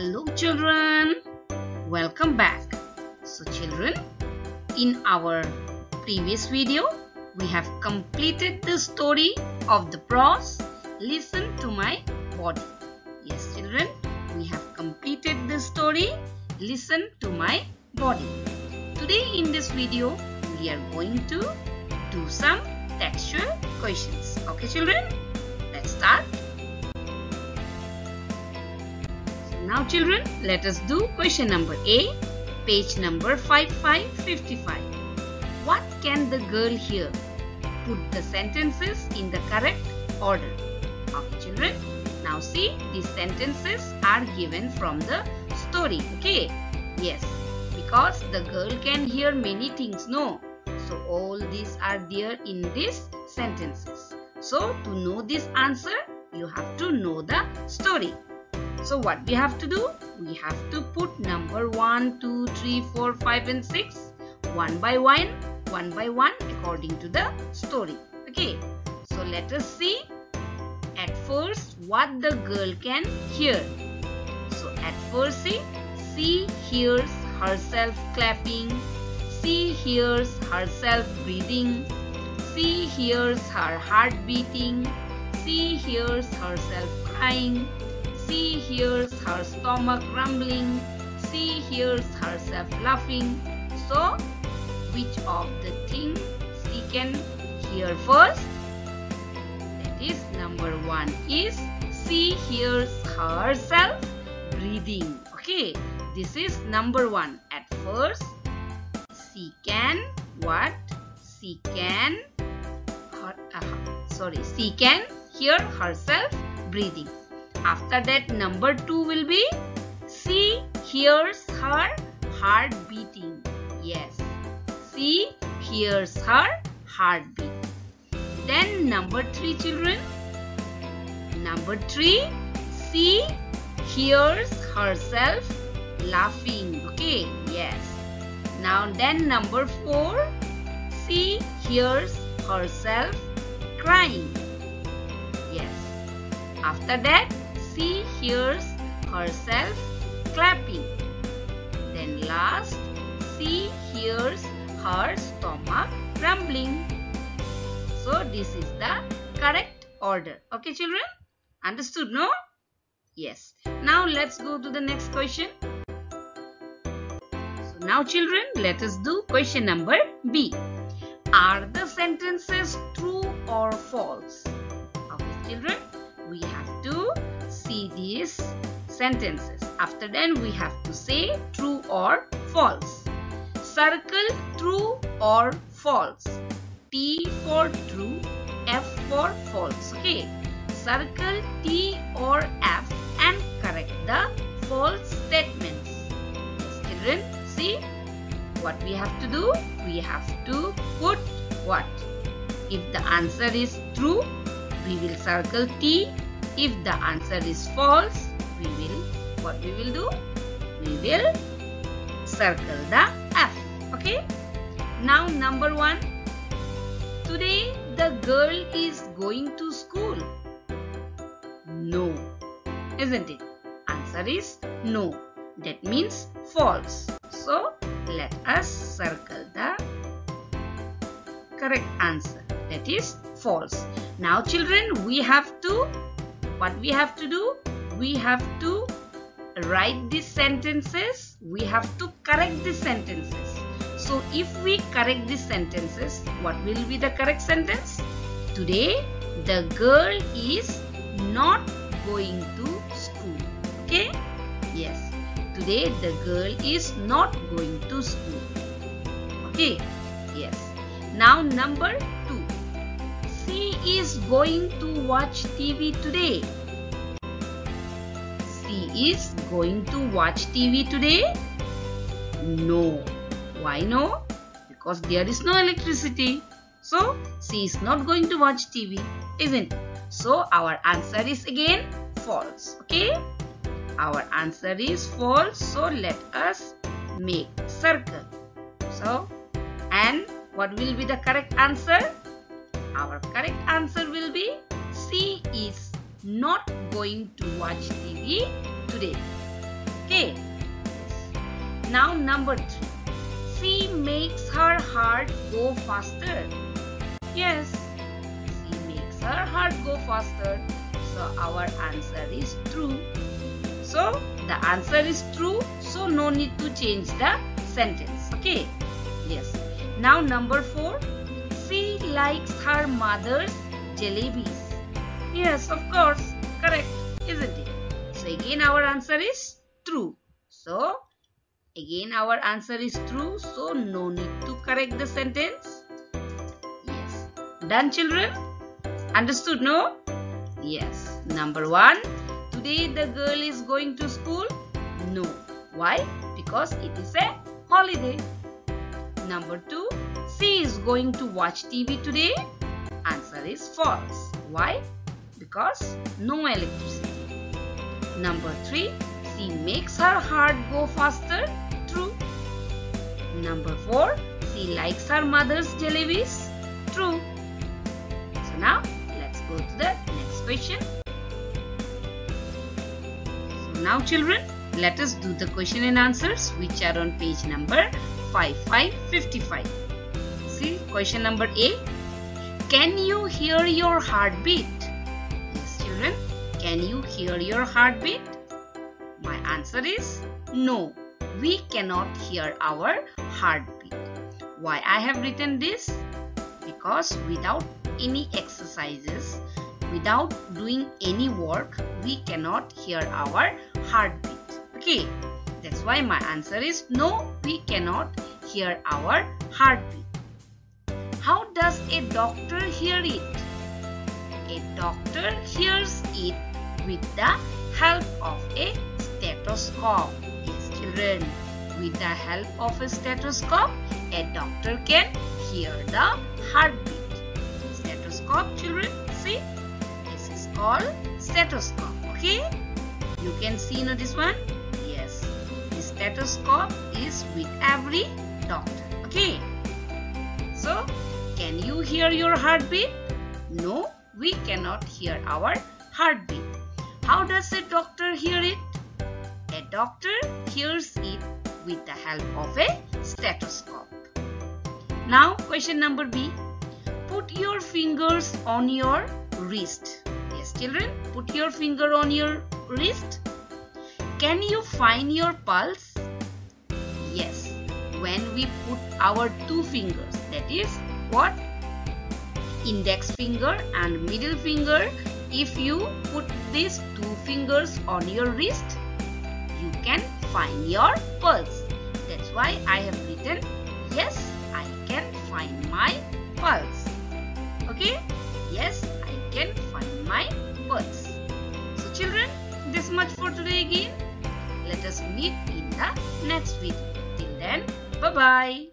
Hello children, welcome back. So children, in our previous video, we have completed the story of the prose. Listen to my body. Yes children, we have completed the story. Listen to my body. Today in this video, we are going to do some textual questions. Okay children, let's start. Now children, let us do question number A, page number 5555. What can the girl hear? Put the sentences in the correct order. Okay children, now see these sentences are given from the story. Okay, yes, because the girl can hear many things, no? So all these are there in these sentences. So to know this answer, you have to know the story. So what we have to do? We have to put number 1, 2, 3, 4, 5 and 6 one by one, one by one according to the story. Okay. So let us see at first what the girl can hear. So at first see, she hears herself clapping, she hears herself breathing, she hears her heart beating, she hears herself crying, she hears her stomach rumbling. She hears herself laughing. So, which of the things she can hear first? That is number one is she hears herself breathing. Okay, this is number one. At first, she can what? She can. Her, uh, sorry, she can hear herself breathing. After that, number two will be she hears her heart beating. Yes, she hears her heartbeat. Then number three, children. Number three, she hears herself laughing. Okay, yes. Now then number four, she hears herself crying. Yes. After that, she hears herself clapping. Then last, she hears her stomach rumbling. So this is the correct order. Okay children? Understood no? Yes. Now let's go to the next question. So now children, let us do question number B. Are the sentences true or false? Okay children, we have see these sentences. After then we have to say true or false. Circle true or false. T for true, F for false. Okay. Circle T or F and correct the false statements. Children, see what we have to do? We have to put what? If the answer is true, we will circle T. If the answer is false, we will, what we will do? We will circle the F. Okay. Now number one. Today the girl is going to school. No. Isn't it? Answer is no. That means false. So let us circle the correct answer. That is false. Now children, we have to, what we have to do? We have to write these sentences. We have to correct these sentences. So if we correct these sentences, what will be the correct sentence? Today, the girl is not going to school. Okay? Yes. Today, the girl is not going to school. Okay? Yes. Now, number is going to watch TV today. She is going to watch TV today? No. Why no? Because there is no electricity. So, she is not going to watch TV, isn't it? So, our answer is again false. Okay? Our answer is false. So, let us make circle. So, and what will be the correct answer? Our correct answer will be she is not going to watch TV today. Okay. Now number three. She makes her heart go faster. Yes. She makes her heart go faster. So our answer is true. So the answer is true. So no need to change the sentence. Okay. Yes. Now number four. Likes her mother's jalebis. Yes, of course. Correct, isn't it? So again our answer is true. So again our answer is true. So no need to correct the sentence. Yes. Done children? Understood no? Yes. Number one. Today the girl is going to school? No. Why? Because it is a holiday. Number two. She is going to watch TV today? Answer is false. Why? Because no electricity. Number 3. She makes her heart go faster. True. Number 4. She likes her mother's jalebis. True. So now let's go to the next question. So now children, let us do the question and answers which are on page number 5555. See question number A. Can you hear your heartbeat? Yes, children. Can you hear your heartbeat? My answer is no. We cannot hear our heartbeat. Why I have written this? Because without any exercises, without doing any work, we cannot hear our heartbeat. Okay, that's why my answer is no, we cannot hear our heartbeat. Does a doctor hear it? A doctor hears it with the help of a stethoscope. Children, with the help of a stethoscope, a doctor can hear the heartbeat. Stethoscope, children, see? This is called stethoscope, okay? You can see now this one? Yes, the stethoscope is with every doctor, okay? So, can you hear your heartbeat? No, we cannot hear our heartbeat. How does a doctor hear it? A doctor hears it with the help of a stethoscope. Now, question number B. Put your fingers on your wrist. Yes, children, put your finger on your wrist. Can you find your pulse? Yes, when we put our two fingers, that is what? Index finger and middle finger. If you put these two fingers on your wrist, you can find your pulse. That's why I have written, yes, I can find my pulse. Okay? Yes, I can find my pulse. So children, this much for today again. Let us meet in the next video. Till then, bye-bye.